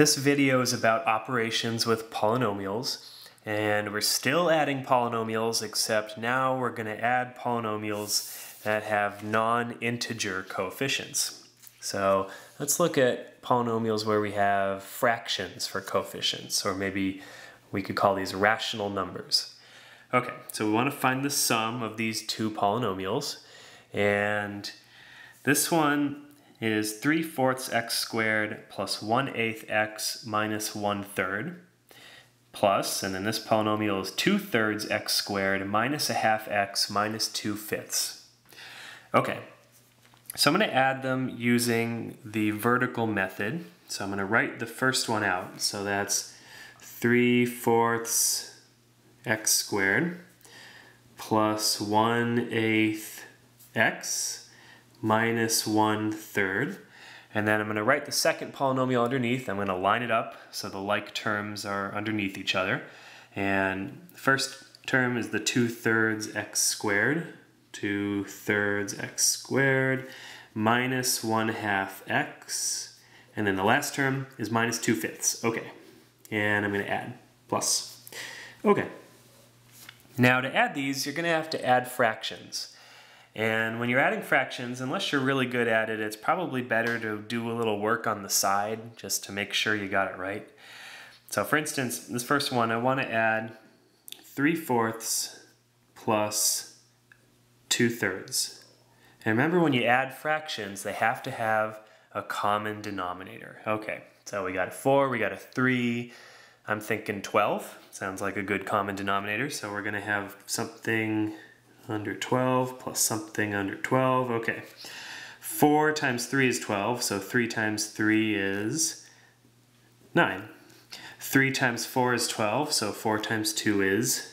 This video is about operations with polynomials and we're still adding polynomials except now we're going to add polynomials that have non-integer coefficients. So let's look at polynomials where we have fractions for coefficients or maybe we could call these rational numbers. Okay, so we want to find the sum of these two polynomials and this one is 3 fourths x squared plus 1 eighth x minus 1 third plus, and then this polynomial is 2 thirds x squared minus a half x minus 2 fifths. Okay, so I'm going to add them using the vertical method. So I'm going to write the first one out. So that's 3 fourths x squared plus 1 eighth x minus one third. And then I'm going to write the second polynomial underneath. I'm going to line it up so the like terms are underneath each other. And the first term is the 2 thirds x squared. 2 thirds x squared minus 1 half x. And then the last term is minus 2 fifths. Okay. And I'm going to add plus. Okay. Now to add these, you're going to have to add fractions. And when you're adding fractions, unless you're really good at it, it's probably better to do a little work on the side just to make sure you got it right. So for instance, this first one, I want to add 3 fourths plus 2 thirds. And remember when you add fractions, they have to have a common denominator. Okay, so we got a 4, we got a 3, I'm thinking 12. Sounds like a good common denominator, so we're going to have something under 12 plus something under 12. Okay. 4 times 3 is 12, so 3 times 3 is 9. 3 times 4 is 12, so 4 times 2 is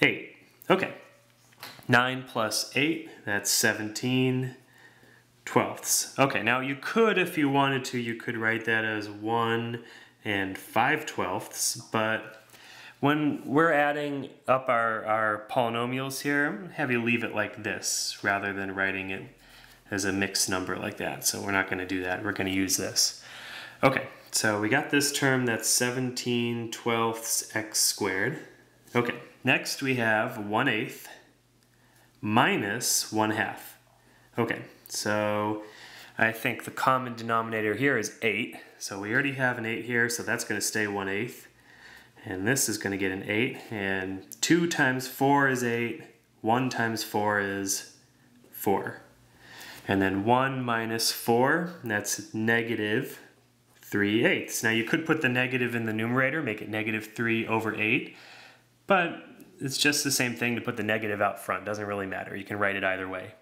8. Okay. 9 plus 8, that's 17 twelfths. Okay, now you could, if you wanted to, you could write that as 1 and 5 twelfths, but when we're adding up our, our polynomials here, have you leave it like this rather than writing it as a mixed number like that. So we're not going to do that. We're going to use this. Okay, so we got this term that's 17 twelfths x squared. Okay, next we have 1 eighth minus 1 half. Okay, so I think the common denominator here is 8. So we already have an 8 here, so that's going to stay 1 eighth. And this is going to get an 8. And 2 times 4 is 8. 1 times 4 is 4. And then 1 minus 4, that's negative 3 eighths. Now you could put the negative in the numerator, make it negative 3 over 8. But it's just the same thing to put the negative out front. Doesn't really matter. You can write it either way.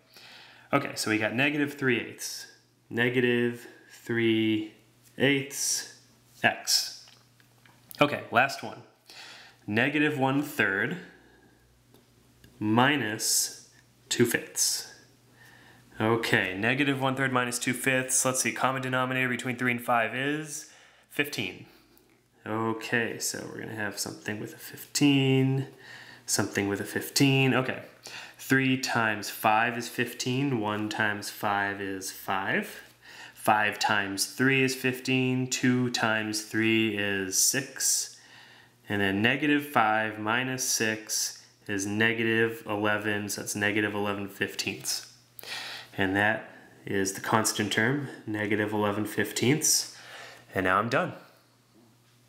Okay, so we got negative 3 eighths. Negative 3 eighths x. Okay, last one. Negative one third minus two fifths. Okay, negative one third minus two fifths. Let's see, common denominator between three and five is 15. Okay, so we're gonna have something with a 15, something with a 15. Okay, three times five is 15, one times five is five. 5 times 3 is 15, 2 times 3 is 6, and then negative 5 minus 6 is negative 11, so that's negative 11 fifteenths. And that is the constant term, negative 11 fifteenths. And now I'm done.